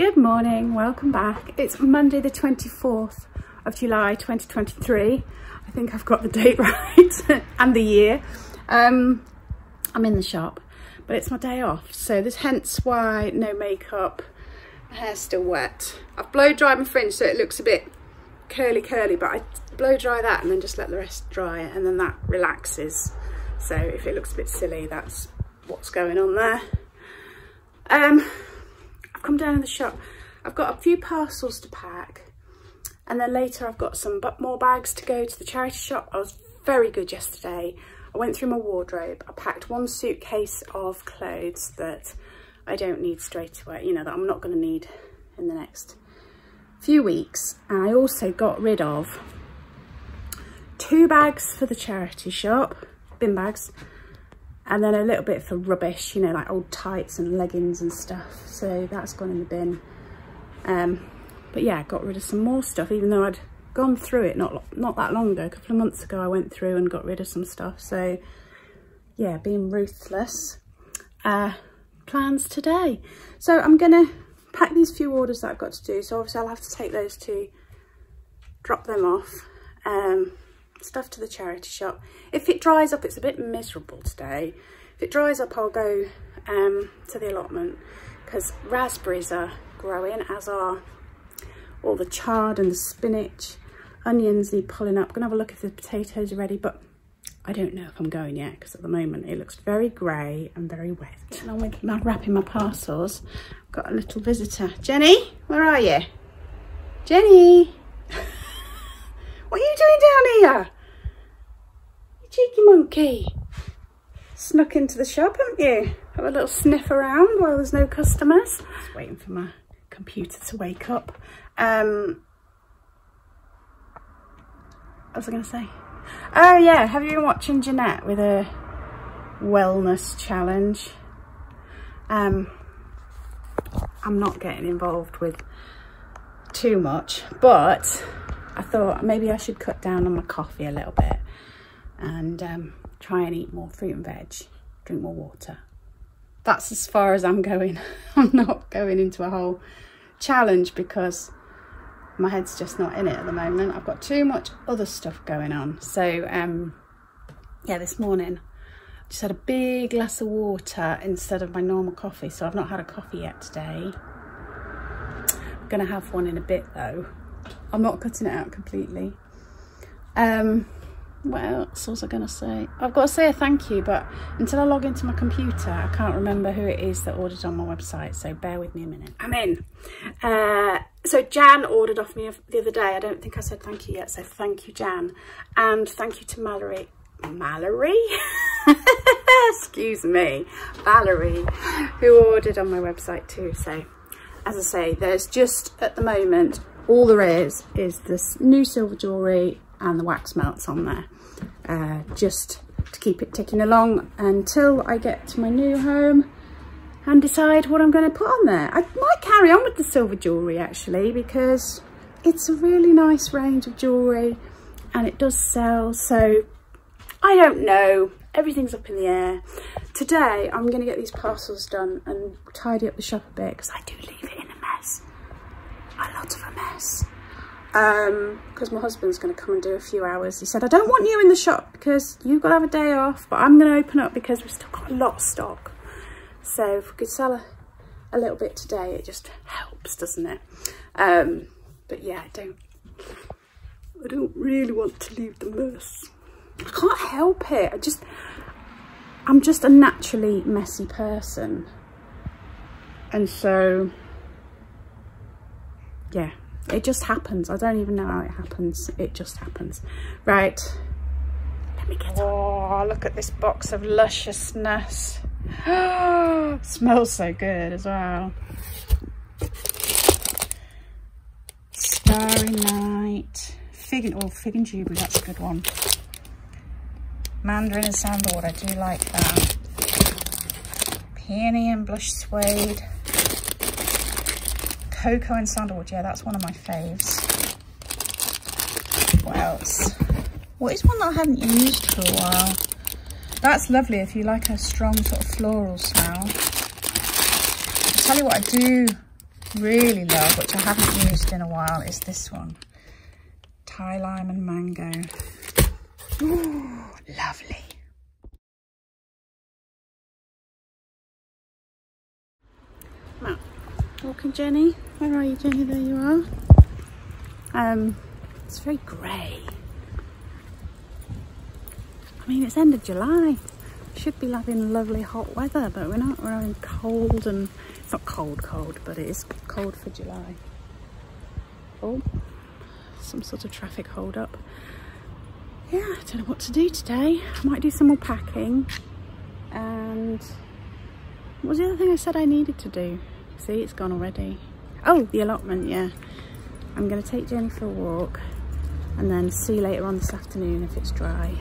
Good morning, welcome back. It's Monday the 24th of July 2023. I think I've got the date right and the year. Um, I'm in the shop, but it's my day off. So this hence why no makeup, hair still wet. I've blow dried my fringe so it looks a bit curly curly, but I blow dry that and then just let the rest dry and then that relaxes. So if it looks a bit silly, that's what's going on there. Um, I've come down in the shop. I've got a few parcels to pack and then later I've got some more bags to go to the charity shop. I was very good yesterday. I went through my wardrobe. I packed one suitcase of clothes that I don't need straight away, you know, that I'm not going to need in the next few weeks. And I also got rid of two bags for the charity shop, bin bags, and then a little bit for rubbish, you know, like old tights and leggings and stuff. So that's gone in the bin. Um, but yeah, got rid of some more stuff, even though I'd gone through it not, not that long ago. A couple of months ago, I went through and got rid of some stuff. So yeah, being ruthless. Uh, plans today. So I'm going to pack these few orders that I've got to do. So obviously I'll have to take those to drop them off. Um, stuff to the charity shop. If it dries up, it's a bit miserable today. If it dries up, I'll go um, to the allotment because raspberries are growing, as are all the chard and the spinach. Onions need pulling up. To have a look if the potatoes are ready, but I don't know if I'm going yet because at the moment it looks very grey and very wet. And I'm my wrapping my parcels. I've got a little visitor. Jenny, where are you? Jenny! You doing down here? You cheeky monkey. Snuck into the shop, haven't you? Have a little sniff around while there's no customers. Just waiting for my computer to wake up. Um, what was I going to say? Oh yeah, have you been watching Jeanette with a wellness challenge? Um, I'm not getting involved with too much, but I thought maybe I should cut down on my coffee a little bit and um, try and eat more fruit and veg, drink more water. That's as far as I'm going. I'm not going into a whole challenge because my head's just not in it at the moment. I've got too much other stuff going on. So um, yeah, this morning just had a big glass of water instead of my normal coffee. So I've not had a coffee yet today. I'm gonna have one in a bit though. I'm not cutting it out completely. Um, what else was I going to say? I've got to say a thank you, but until I log into my computer, I can't remember who it is that ordered on my website, so bear with me a minute. I'm in. Uh, so Jan ordered off me the other day. I don't think I said thank you yet, so thank you, Jan. And thank you to Mallory. Mallory? Excuse me. Valerie, who ordered on my website too, so as I say, there's just at the moment all there is is this new silver jewellery and the wax melts on there uh, just to keep it ticking along until I get to my new home and decide what I'm going to put on there. I might carry on with the silver jewellery actually because it's a really nice range of jewellery and it does sell so I don't know everything's up in the air today I'm going to get these parcels done and tidy up the shop a bit because I do leave it in a mess a lot of a mess. Um because my husband's going to come and do a few hours. He said i don't want you in the shop because you've got to have a day off but i'm going to open up because we've still got a lot of stock. So if we could sell a, a little bit today it just helps doesn't it? Um but yeah i don't i don't really want to leave the mess. I can't help it. I just i'm just a naturally messy person. And so yeah, it just happens. I don't even know how it happens. It just happens. Right, let me get Oh, look at this box of lusciousness. smells so good as well. Starry Night. Fig and, oh, Fig and Jubilee, that's a good one. Mandarin and Sandalwood, I do like that. Peony and Blush Suede. Cocoa and Sandalwood. Yeah, that's one of my faves. What else? What is one that I haven't used for a while? That's lovely if you like a strong sort of floral smell. I'll tell you what I do really love, which I haven't used in a while, is this one. Thai lime and mango. Ooh, lovely. Now, walking Jenny. Where are you, Jenny? There you are. Um, it's very grey. I mean, it's end of July. Should be having lovely hot weather, but we're not. We're having cold and it's not cold, cold, but it is cold for July. Oh, some sort of traffic hold up. Yeah, I don't know what to do today. I might do some more packing. And what was the other thing I said I needed to do? See, it's gone already. Oh, the allotment, yeah. I'm going to take Jenny for a walk and then see you later on this afternoon if it's dry.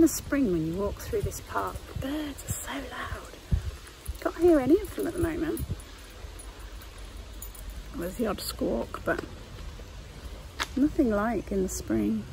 In the spring when you walk through this park, the birds are so loud. Can't hear any of them at the moment. There's the odd squawk, but nothing like in the spring.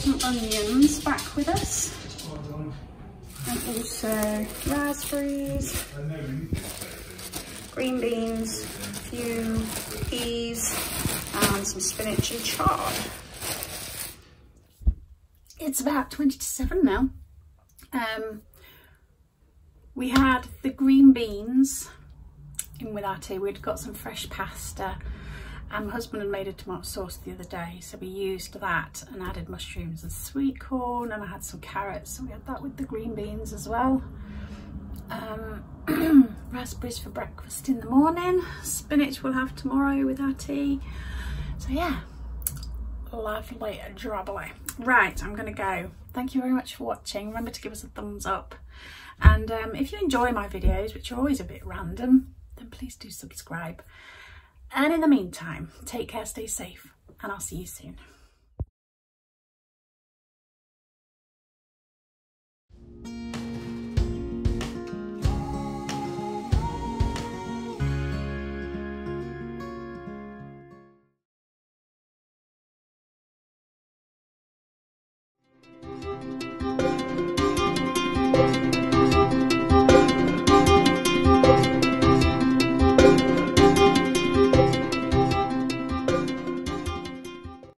Some onions back with us. And also raspberries, green beans, a few peas, and some spinach and chard. It's about 20 to 7 now. Um, we had the green beans in with our tea. We'd got some fresh pasta and my husband had made a tomato sauce the other day so we used that and added mushrooms and sweet corn and I had some carrots so we had that with the green beans as well. Um, raspberries for breakfast in the morning spinach we'll have tomorrow with our tea. So yeah lovely drobbly right I'm gonna go. Thank you very much for watching. Remember to give us a thumbs up. And um, if you enjoy my videos which are always a bit random then please do subscribe and in the meantime, take care, stay safe, and I'll see you soon.